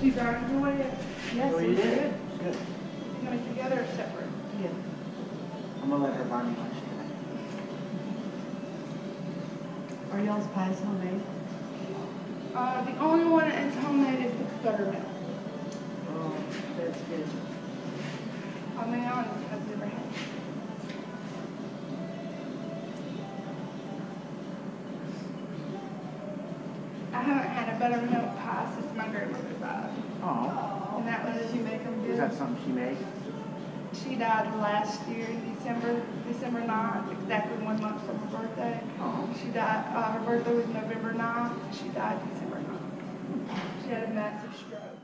You guys enjoy it? Yes, it you was did? good. Good. You coming together or separate? Yeah. I'm gonna let her buy me lunch tonight. Are y'all's pies homemade? Uh, the only one that's homemade is the buttermilk. Oh, that's good. I'll be honest, I've never had. it. I haven't had a buttermilk pie since my grandmother died. Oh, And that was, you make them is that something she made? she died last year in December, December 9th, exactly one month from her birthday. Oh. She died, uh, her birthday was November 9th, she died December 9th. She had a massive stroke.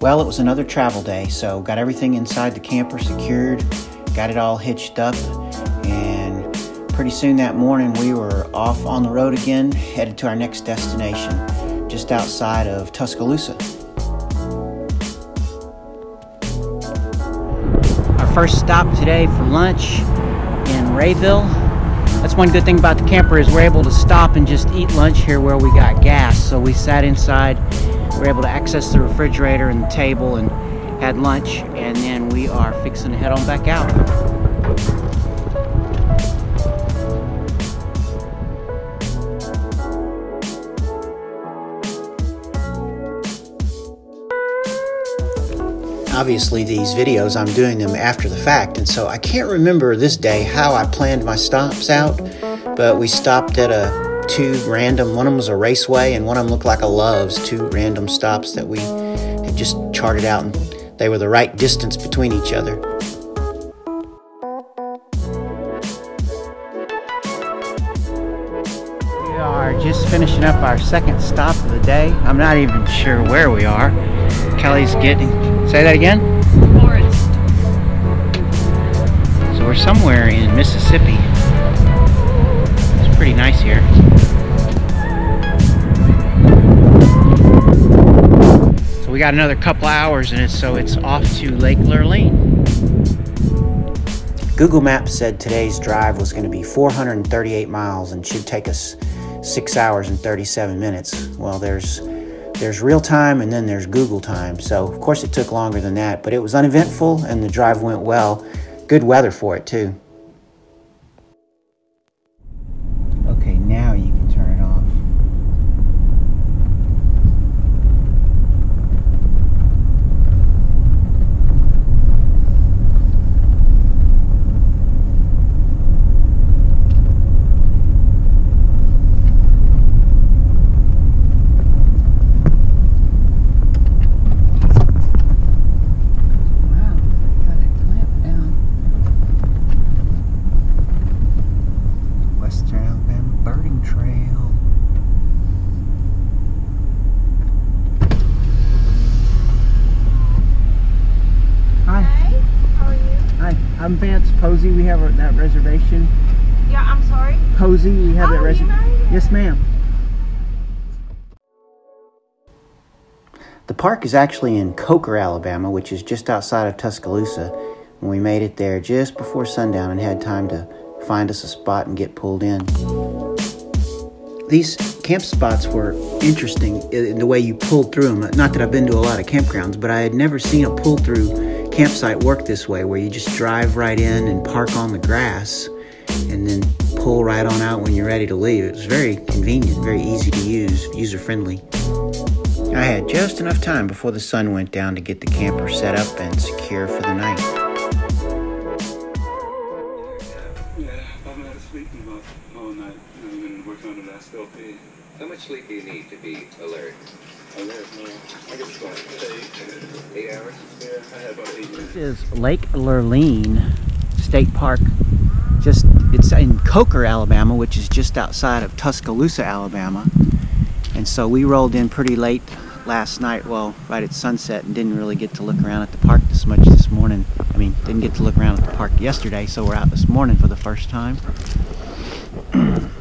Well, it was another travel day, so got everything inside the camper secured, got it all hitched up, and pretty soon that morning we were off on the road again, headed to our next destination, just outside of Tuscaloosa. Our first stop today for lunch in Rayville. That's one good thing about the camper is we're able to stop and just eat lunch here where we got gas. So we sat inside, we were able to access the refrigerator and the table and had lunch, and then we are fixing to head on back out. Obviously, these videos, I'm doing them after the fact, and so I can't remember this day how I planned my stops out, but we stopped at a two random, one of them was a raceway, and one of them looked like a Love's, two random stops that we had just charted out, and they were the right distance between each other. We are just finishing up our second stop of the day. I'm not even sure where we are. Kelly's getting. Say that again? Forest. So we're somewhere in Mississippi. Pretty nice here. So we got another couple hours and it's so it's off to Lake Lurleen. Google Maps said today's drive was going to be 438 miles and should take us 6 hours and 37 minutes. Well, there's there's real time and then there's Google time. So, of course it took longer than that, but it was uneventful and the drive went well. Good weather for it too. Okay, now you can turn it off. Wow, they got it clamped down. Western Alabama Birding Trail. Hi. Hey, how are you? Hi. I'm Vance Posey. We have that reservation. Yeah, I'm sorry. Posey, we have that Oh, you reservation. Yes, ma'am. The park is actually in Coker, Alabama, which is just outside of Tuscaloosa. And we made it there just before sundown and had time to find us a spot and get pulled in. These camp spots were interesting in the way you pulled through them. Not that I've been to a lot of campgrounds, but I had never seen a pull through campsite worked this way, where you just drive right in and park on the grass, and then pull right on out when you're ready to leave. It was very convenient, very easy to use, user friendly. I had just enough time before the sun went down to get the camper set up and secure for the night. Yeah, I haven't had a sleep all night. I've been working on the last LP. How much sleep do you need to be alert? This is Lake Lurleen State Park. Just it's in Coker, Alabama, which is just outside of Tuscaloosa, Alabama. And so we rolled in pretty late last night, well, right at sunset, and didn't really get to look around at the park this much this morning. I mean, didn't get to look around at the park yesterday, so we're out this morning for the first time.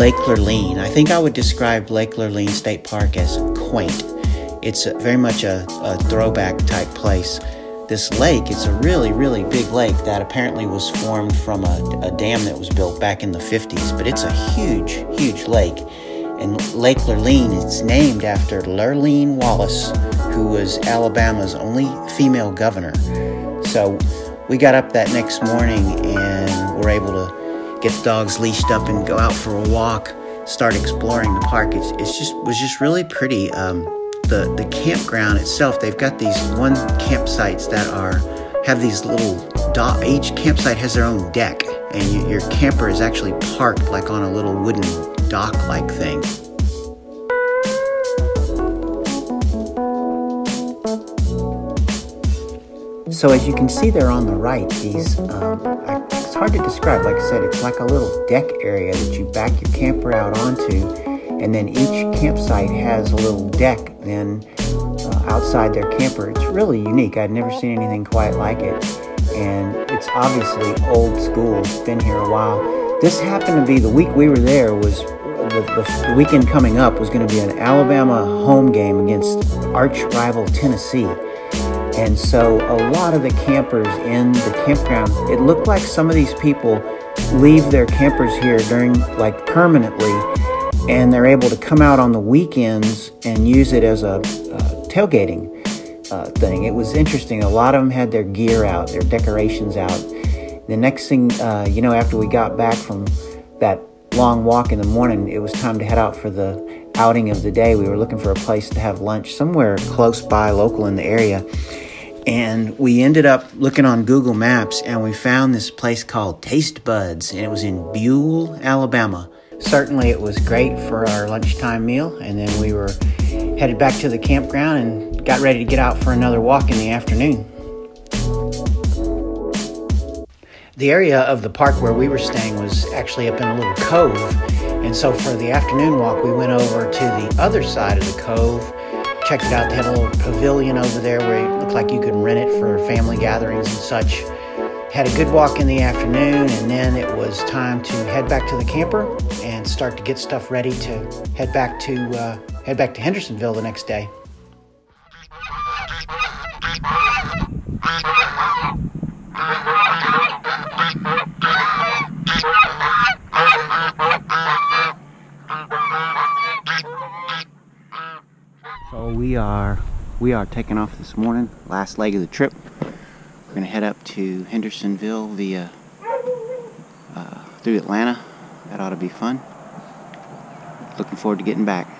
Lake Lurleen. I think I would describe Lake Lurleen State Park as quaint. It's very much a, a throwback type place. This lake, it's a really, really big lake that apparently was formed from a, a dam that was built back in the 50s, but it's a huge, huge lake. And Lake Lurleen, it's named after Lurleen Wallace, who was Alabama's only female governor. So we got up that next morning and were able to get the dogs leashed up and go out for a walk, start exploring the park. It's, it's just was just really pretty. Um, the the campground itself, they've got these one campsites that are have these little dock. Each campsite has their own deck, and you, your camper is actually parked like on a little wooden dock-like thing. So as you can see there on the right, these um, hard to describe. Like I said, it's like a little deck area that you back your camper out onto, and then each campsite has a little deck then uh, outside their camper. It's really unique. I'd never seen anything quite like it, and it's obviously old school. It's been here a while. This happened to be the week we were there was the, the, the weekend coming up was going to be an Alabama home game against arch rival Tennessee. And so a lot of the campers in the campground, it looked like some of these people leave their campers here during like permanently and they're able to come out on the weekends and use it as a uh, tailgating uh, thing. It was interesting. A lot of them had their gear out, their decorations out. The next thing, uh, you know, after we got back from that long walk in the morning, it was time to head out for the outing of the day. We were looking for a place to have lunch somewhere close by, local in the area. And we ended up looking on Google Maps and we found this place called Taste Buds, and it was in Buhl, Alabama. Certainly, it was great for our lunchtime meal, and then we were headed back to the campground and got ready to get out for another walk in the afternoon. The area of the park where we were staying was actually up in a little cove, and so for the afternoon walk, we went over to the other side of the cove, checked it out. They had a little pavilion over there where it looked like you could rent it for family gatherings and such. Had a good walk in the afternoon, and then it was time to head back to the camper and start to get stuff ready to head back to uh, head back to Hendersonville the next day. So we are we are taking off this morning, last leg of the trip. We're gonna head up to Hendersonville via uh, through Atlanta. That ought to be fun. Looking forward to getting back.